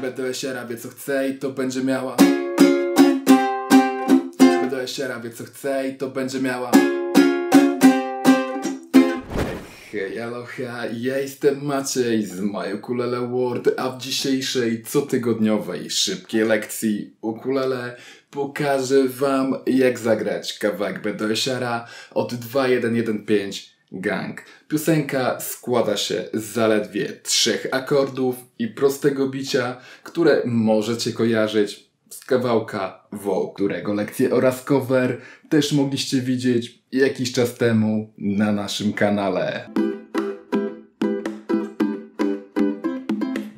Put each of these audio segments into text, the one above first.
BDS-iara wie co chce i to będzie miała. BDS-iara wie co chce i to będzie miała. Hej, aloha, ja jestem Maciej z My Ukulele World, a w dzisiejszej cotygodniowej szybkiej lekcji ukulele pokażę wam jak zagrać kawałek BDS-iara od 2115 Gang. Piosenka składa się z zaledwie trzech akordów i prostego bicia, które możecie kojarzyć z kawałka WoW, którego lekcję oraz cover też mogliście widzieć jakiś czas temu na naszym kanale.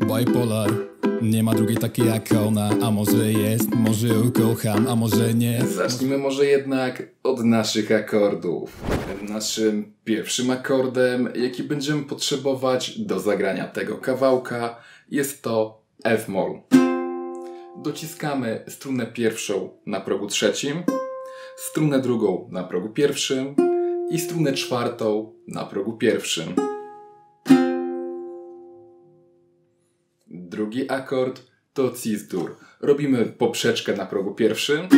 Bipolar Nie ma drugiej takiej jak ona A może jest, może ją kocham, a może nie Zacznijmy może jednak od naszych akordów. Naszym pierwszym akordem, jaki będziemy potrzebować do zagrania tego kawałka, jest to F-moll. Dociskamy strunę pierwszą na progu trzecim, strunę drugą na progu pierwszym i strunę czwartą na progu pierwszym. Drugi akord to cis-dur. Robimy poprzeczkę na progu pierwszym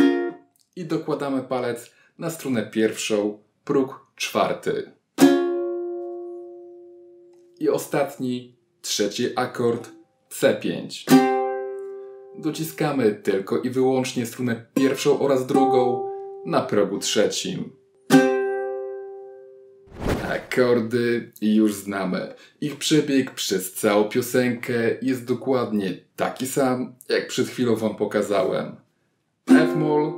i dokładamy palec na strunę pierwszą, próg czwarty. I ostatni, trzeci akord C5. Dociskamy tylko i wyłącznie strunę pierwszą oraz drugą na progu trzecim. Akordy już znamy. Ich przebieg przez całą piosenkę jest dokładnie taki sam, jak przed chwilą Wam pokazałem. F-moll,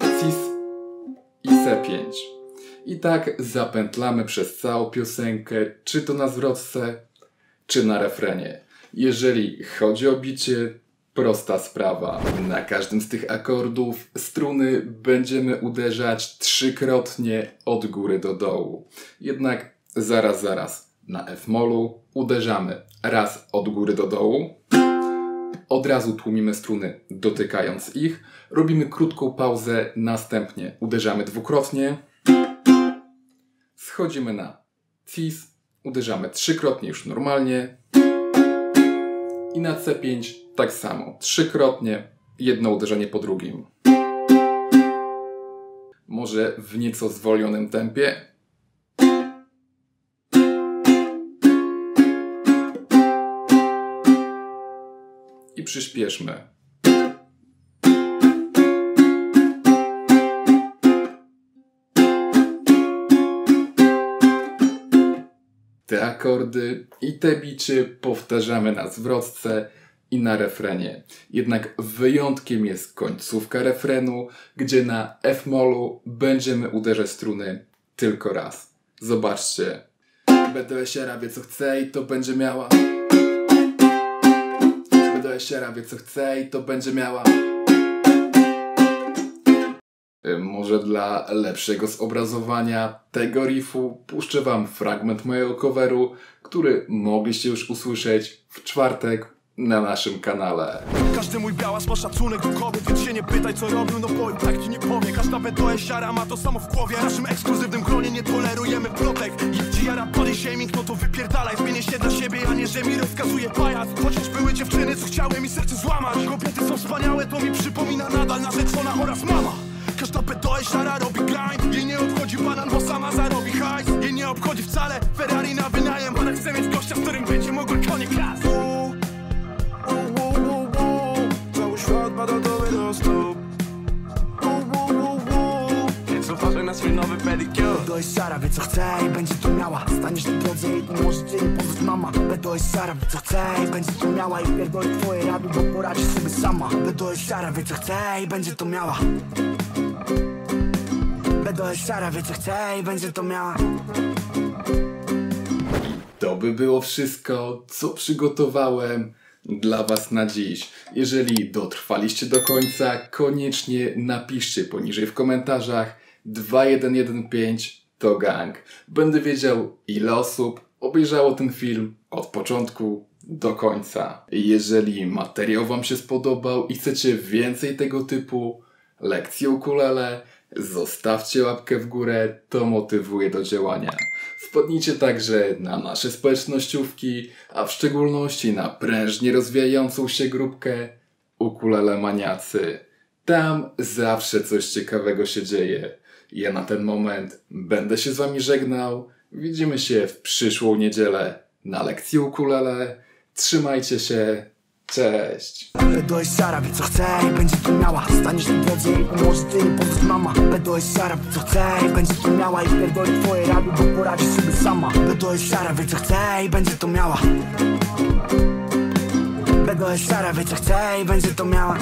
cis i C5. I tak zapętlamy przez całą piosenkę, czy to na zwrotce, czy na refrenie. Jeżeli chodzi o bicie, prosta sprawa. Na każdym z tych akordów struny będziemy uderzać trzykrotnie od góry do dołu. Jednak zaraz, zaraz. Na F-molu uderzamy raz od góry do dołu. Od razu tłumimy struny dotykając ich. Robimy krótką pauzę, następnie uderzamy dwukrotnie. Schodzimy na cis, uderzamy trzykrotnie już normalnie. I na C5 tak samo. Trzykrotnie, jedno uderzenie po drugim. Może w nieco zwolnionym tempie. I przyspieszmy. Te akordy i te bicie powtarzamy na zwrotce i na refrenie. Jednak wyjątkiem jest końcówka refrenu, gdzie na F-molu będziemy uderzać struny tylko raz. Zobaczcie. BDS-iara wie co chce i to będzie miała. BDS-iara wie co chce i to będzie miała. Y, Może dla lepszego zobrazowania tego riffu puszczę Wam fragment mojego coveru, który mogliście już usłyszeć w czwartek na naszym kanale. Każdy mój białas ma szacunek do kobiet Więc się nie pytaj co robił, no bo i tak ci nie powie Każda BDS siara ma to samo w głowie. W naszym ekskluzywnym gronie nie tolerujemy plotek. I ci jara body shaming, no to wypierdalaj. Zmienię się dla siebie, a nie że mi rozkazuje pajac. Chociaż były dziewczyny, co chciały mi serce złamać. Kobiety są wspaniałe, to mi przypomina nadal narzeczona oraz mama. Każda BDS siara robi grind. Jej nie obchodzi banan, bo sama zarobi hajs. Jej nie obchodzi wcale swój nowy pedicure Bedo jest siara, wie co chce i będzie to miała. Staniesz na drodze i nie może cię nie poznać mama. Bedo jest siara, wie co chce i będzie to miała. I pierdolę twoje rady, bo poradzisz sobie sama. Bedo jest siara, wie co chce i będzie to miała. Bedo jest siara, wie co chce i będzie to miała. To by było wszystko, co przygotowałem dla Was na dziś. Jeżeli dotrwaliście do końca, koniecznie napiszcie poniżej w komentarzach 2115 to gang. Będę wiedział, ile osób obejrzało ten film od początku do końca. Jeżeli materiał Wam się spodobał i chcecie więcej tego typu, lekcje ukulele, zostawcie łapkę w górę, to motywuje do działania. Wpadnijcie także na nasze społecznościówki, a w szczególności na prężnie rozwijającą się grupkę Ukulele Maniacy. Tam zawsze coś ciekawego się dzieje. Ja na ten moment będę się z wami żegnał. Widzimy się w przyszłą niedzielę na lekcji ukulele. Trzymajcie się. Cześć. Co chce będzie to miała Staniesz na drodze i pomoże ty mama co chce będzie to miała I pierdoli twoje rady, bo poradzi sobie sama co chce będzie miała szara, wie co chce i będzie to miała